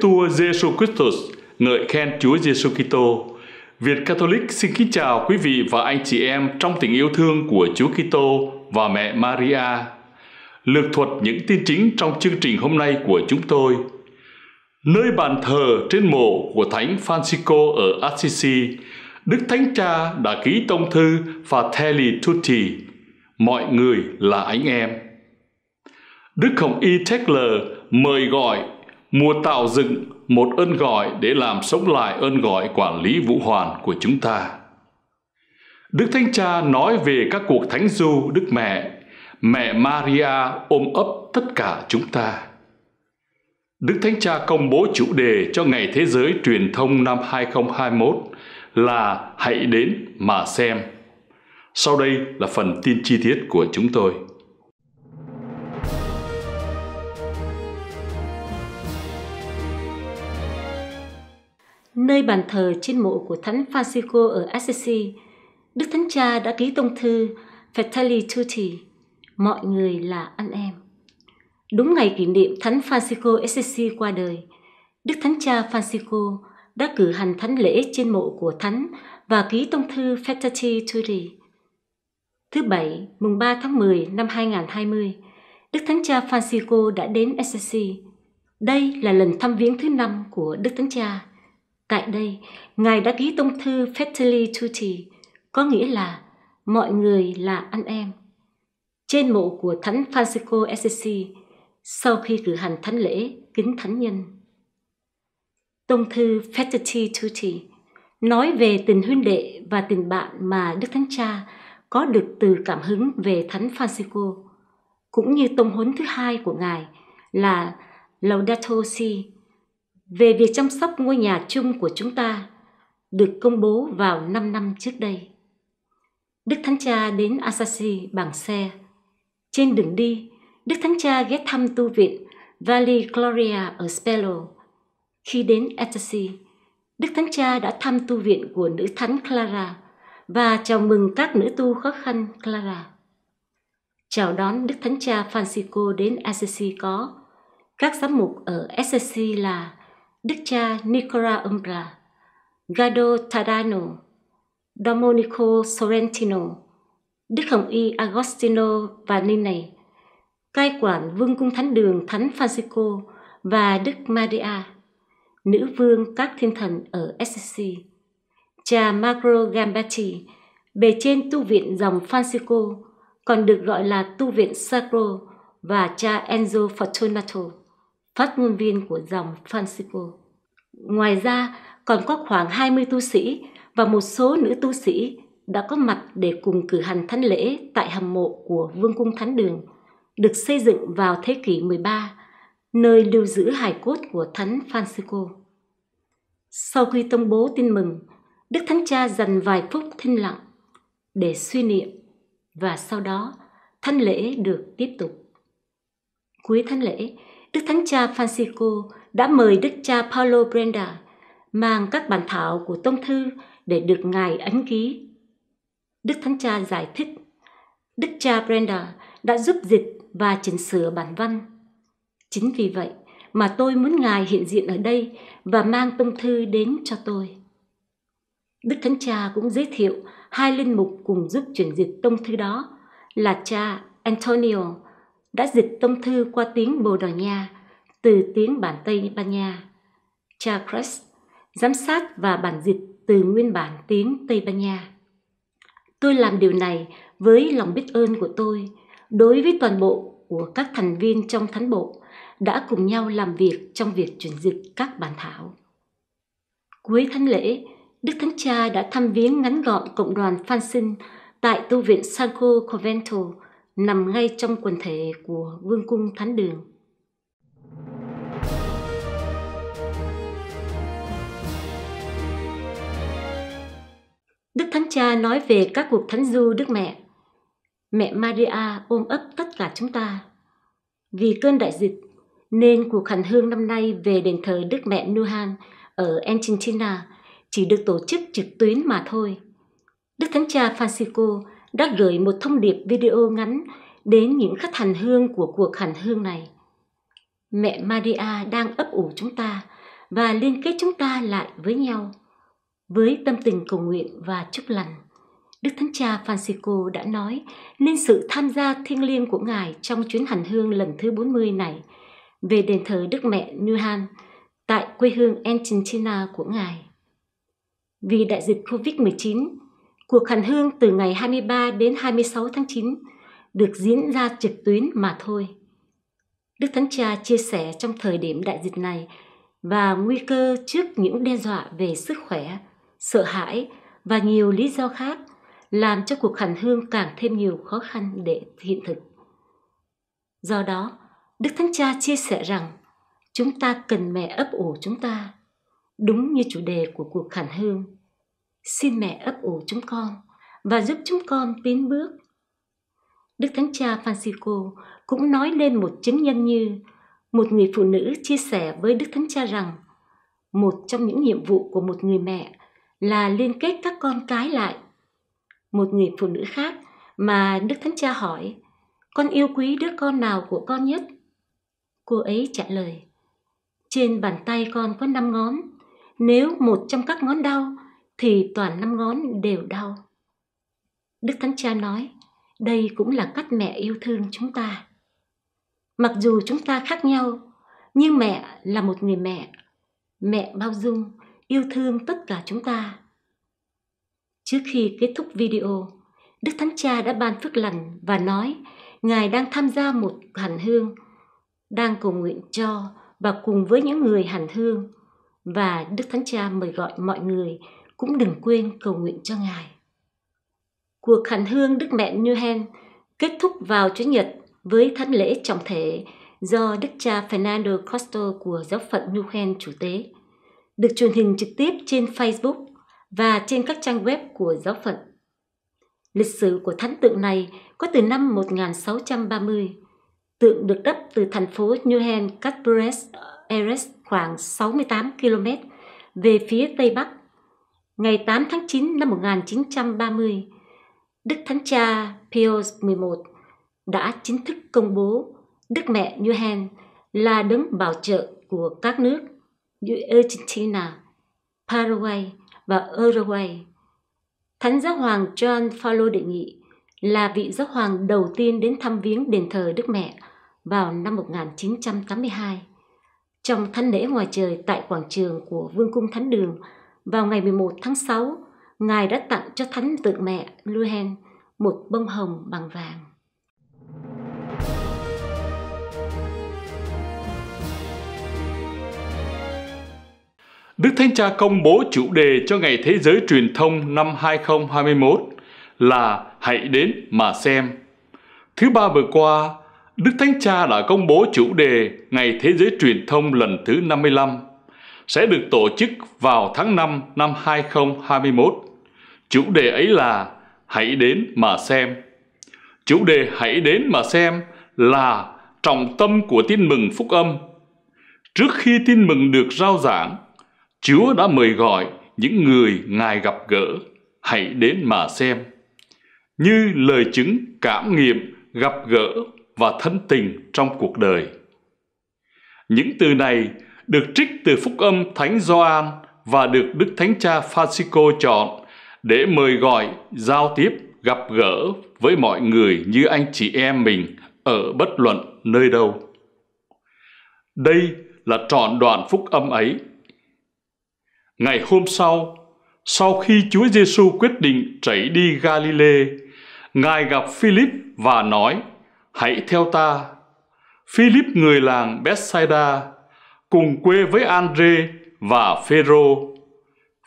Tua Giêsu Christus, ngợi khen Chúa Giêsu Kitô. Việt Catholic xin kính chào quý vị và anh chị em trong tình yêu thương của Chúa Kitô và mẹ Maria. Lược thuật những tin chính trong chương trình hôm nay của chúng tôi. Nơi bàn thờ trên mộ của Thánh Francisco ở Assisi, Đức Thánh Cha đã ký tông thư Fratelli Tutti, mọi người là anh em. Đức Hồng Y Taylor mời gọi mùa tạo dựng một ơn gọi để làm sống lại ơn gọi quản lý vũ hoàn của chúng ta. Đức Thánh Cha nói về các cuộc thánh du Đức Mẹ, mẹ Maria ôm ấp tất cả chúng ta. Đức Thánh Cha công bố chủ đề cho Ngày Thế giới Truyền thông năm 2021 là Hãy đến mà xem. Sau đây là phần tin chi tiết của chúng tôi. Nơi bàn thờ trên mộ của Thánh Francisco ở Assisi, Đức Thánh Cha đã ký tông thư Fratelli Tutti, mọi người là anh em. Đúng ngày kỷ niệm Thánh Francisco Assisi qua đời, Đức Thánh Cha Francisco đã cử hành thánh lễ trên mộ của Thánh và ký tông thư Fratelli Tutti. Thứ Bảy, mùng 3 tháng 10 năm 2020, Đức Thánh Cha Francisco đã đến Assisi. Đây là lần thăm viếng thứ năm của Đức Thánh Cha Tại đây, Ngài đã ký tông thư Fratelli Tutti, có nghĩa là mọi người là anh em. Trên mộ của Thánh Francisco Assisi, sau khi cử hành thánh lễ kính thánh nhân. Tông thư Fratelli Tutti nói về tình huynh đệ và tình bạn mà Đức Thánh Cha có được từ cảm hứng về Thánh Francisco, cũng như tông huấn thứ hai của Ngài là Laudato Si, về việc chăm sóc ngôi nhà chung của chúng ta được công bố vào 5 năm trước đây. Đức Thánh Cha đến Assisi bằng xe. Trên đường đi, Đức Thánh Cha ghé thăm tu viện Valley Gloria ở Spello. Khi đến Assisi, Đức Thánh Cha đã thăm tu viện của nữ thánh Clara và chào mừng các nữ tu khó khăn Clara. Chào đón Đức Thánh Cha Francisco đến Assisi có các giám mục ở Assisi là Đức cha Nicola Umbra, Gado Tadano, Domenico Sorrentino, Đức Hồng Y Agostino Vanini, cai quản Vương cung Thánh đường Thánh Francisco và Đức Maria, nữ vương các thiên thần ở SCC, cha Magro Gambatti, bề trên tu viện dòng Francisco, còn được gọi là tu viện Sacro và cha Enzo Fortunato phát ngôn viên của dòng Francisco. Ngoài ra, còn có khoảng 20 tu sĩ và một số nữ tu sĩ đã có mặt để cùng cử hành thánh lễ tại hầm mộ của Vương cung Thánh Đường, được xây dựng vào thế kỷ 13, nơi lưu giữ hài cốt của Thánh Francisco. Sau khi công bố tin mừng, Đức Thánh Cha dành vài phút thinh lặng để suy niệm và sau đó thánh lễ được tiếp tục. Cuối thánh lễ, Đức Thánh Cha Francisco đã mời Đức cha Paulo Brenda mang các bản thảo của tông thư để được Ngài ấn ký. Đức Thánh Cha giải thích, Đức cha Brenda đã giúp dịch và chỉnh sửa bản văn. Chính vì vậy mà tôi muốn Ngài hiện diện ở đây và mang tông thư đến cho tôi. Đức Thánh Cha cũng giới thiệu hai linh mục cùng giúp chuyển dịch tông thư đó là cha Antonio đã dịch tông thư qua tiếng Bồ Đào Nha từ tiếng bản Tây Ban Nha. Cha giám sát và bản dịch từ nguyên bản tiếng Tây Ban Nha. Tôi làm điều này với lòng biết ơn của tôi đối với toàn bộ của các thành viên trong thánh bộ đã cùng nhau làm việc trong việc chuyển dịch các bản thảo. Cuối thánh lễ, Đức Thánh Cha đã thăm viếng ngắn gọn cộng đoàn Phan Sinh tại tu viện Sanco Convento nằm ngay trong quần thể của Vương cung Thánh Đường. Đức Thánh Cha nói về các cuộc thánh du Đức Mẹ. Mẹ Maria ôm ấp tất cả chúng ta. Vì cơn đại dịch, nên cuộc hành hương năm nay về đền thờ Đức Mẹ Nuhan ở Argentina chỉ được tổ chức trực tuyến mà thôi. Đức Thánh Cha Francisco đã gửi một thông điệp video ngắn đến những khách hành hương của cuộc hành hương này. Mẹ Maria đang ấp ủ chúng ta và liên kết chúng ta lại với nhau với tâm tình cầu nguyện và chúc lành. Đức Thánh Cha Francisco đã nói nên sự tham gia thiêng liêng của Ngài trong chuyến hành hương lần thứ 40 này về đền thờ Đức Mẹ Nuhan tại quê hương Argentina của Ngài. Vì đại dịch COVID-19, cuộc hành hương từ ngày 23 đến 26 tháng 9 được diễn ra trực tuyến mà thôi. Đức Thánh Cha chia sẻ trong thời điểm đại dịch này và nguy cơ trước những đe dọa về sức khỏe, sợ hãi và nhiều lý do khác làm cho cuộc hành hương càng thêm nhiều khó khăn để hiện thực. Do đó, Đức Thánh Cha chia sẻ rằng chúng ta cần mẹ ấp ủ chúng ta, đúng như chủ đề của cuộc hành hương. Xin mẹ ấp ủ chúng con và giúp chúng con tiến bước. Đức Thánh Cha Francisco cũng nói lên một chứng nhân như một người phụ nữ chia sẻ với Đức Thánh Cha rằng một trong những nhiệm vụ của một người mẹ là liên kết các con cái lại. Một người phụ nữ khác mà Đức Thánh Cha hỏi, con yêu quý đứa con nào của con nhất? Cô ấy trả lời, trên bàn tay con có năm ngón, nếu một trong các ngón đau thì toàn năm ngón đều đau. Đức Thánh Cha nói, đây cũng là cách mẹ yêu thương chúng ta. Mặc dù chúng ta khác nhau, nhưng mẹ là một người mẹ. Mẹ bao dung, yêu thương tất cả chúng ta. Trước khi kết thúc video, Đức Thánh Cha đã ban phước lành và nói Ngài đang tham gia một hành hương, đang cầu nguyện cho và cùng với những người hành hương. Và Đức Thánh Cha mời gọi mọi người cũng đừng quên cầu nguyện cho Ngài. Cuộc hành hương Đức Mẹ Nuhen kết thúc vào Chủ nhật với thánh lễ trọng thể do Đức cha Fernando Costo của giáo phận Nuhen chủ tế, được truyền hình trực tiếp trên Facebook và trên các trang web của giáo phận. Lịch sử của thánh tượng này có từ năm 1630. Tượng được đắp từ thành phố Nuhen Catpures Eres khoảng 68 km về phía tây bắc. Ngày 8 tháng 9 năm 1930, Đức Thánh Cha Pius XI đã chính thức công bố Đức Mẹ Johann là đấng bảo trợ của các nước như Argentina, Paraguay và Uruguay. Thánh giáo hoàng John Paul đệ nhị là vị giáo hoàng đầu tiên đến thăm viếng đền thờ Đức Mẹ vào năm 1982. Trong thánh lễ ngoài trời tại quảng trường của Vương cung Thánh Đường vào ngày 11 tháng 6, Ngài đã tặng cho Thánh tượng mẹ Luhen một bông hồng bằng vàng. Đức Thánh Cha công bố chủ đề cho Ngày Thế giới Truyền thông năm 2021 là Hãy đến mà xem. Thứ ba vừa qua, Đức Thánh Cha đã công bố chủ đề Ngày Thế giới Truyền thông lần thứ 55 sẽ được tổ chức vào tháng 5 năm 2021. Chủ đề ấy là Hãy đến mà xem. Chủ đề Hãy đến mà xem là trọng tâm của tin mừng phúc âm. Trước khi tin mừng được rao giảng, Chúa đã mời gọi những người Ngài gặp gỡ, hãy đến mà xem. Như lời chứng cảm nghiệm, gặp gỡ và thân tình trong cuộc đời. Những từ này được trích từ phúc âm Thánh Gioan và được Đức Thánh Cha Francisco chọn để mời gọi giao tiếp gặp gỡ với mọi người như anh chị em mình ở bất luận nơi đâu. Đây là trọn đoạn phúc âm ấy Ngày hôm sau, sau khi Chúa Giêsu quyết định chảy đi Galilee, Ngài gặp Philip và nói: "Hãy theo ta." Philip người làng Bethsaida cùng quê với Andre và Phêrô.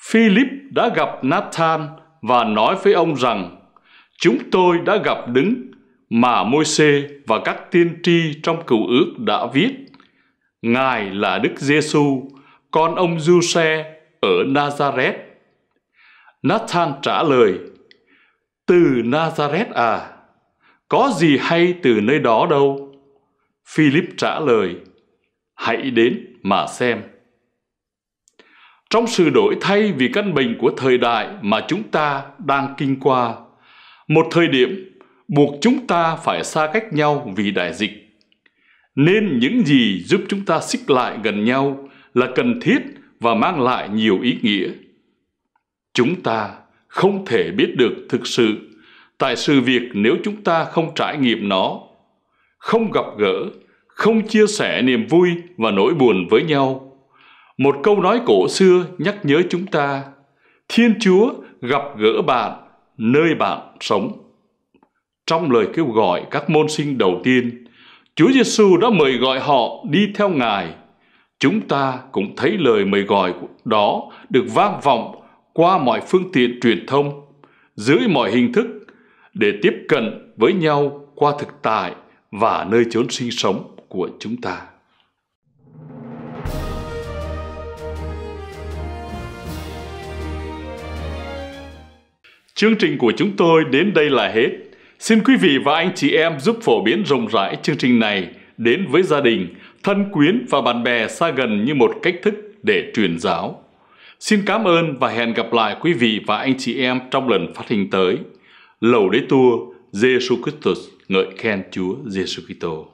Philip đã gặp Nathan và nói với ông rằng: "Chúng tôi đã gặp đứng mà Môi-se và các tiên tri trong cựu ước đã viết: Ngài là Đức Giêsu, con ông Giuse ở Nazareth. Nathan trả lời, từ Nazareth à, có gì hay từ nơi đó đâu? Philip trả lời, hãy đến mà xem. Trong sự đổi thay vì căn bệnh của thời đại mà chúng ta đang kinh qua, một thời điểm buộc chúng ta phải xa cách nhau vì đại dịch. nên những gì giúp chúng ta xích lại gần nhau là cần thiết và mang lại nhiều ý nghĩa. Chúng ta không thể biết được thực sự tại sự việc nếu chúng ta không trải nghiệm nó, không gặp gỡ, không chia sẻ niềm vui và nỗi buồn với nhau. Một câu nói cổ xưa nhắc nhớ chúng ta, Thiên Chúa gặp gỡ bạn nơi bạn sống. Trong lời kêu gọi các môn sinh đầu tiên, Chúa Giêsu đã mời gọi họ đi theo Ngài. Chúng ta cũng thấy lời mời gọi đó được vang vọng qua mọi phương tiện truyền thông, dưới mọi hình thức để tiếp cận với nhau qua thực tại và nơi chốn sinh sống của chúng ta. Chương trình của chúng tôi đến đây là hết. Xin quý vị và anh chị em giúp phổ biến rộng rãi chương trình này đến với gia đình, thân quyến và bạn bè xa gần như một cách thức để truyền giáo. Xin cảm ơn và hẹn gặp lại quý vị và anh chị em trong lần phát hình tới. Lầu đế tua, Giêsu Christus ngợi khen Chúa Giêsu Kitô.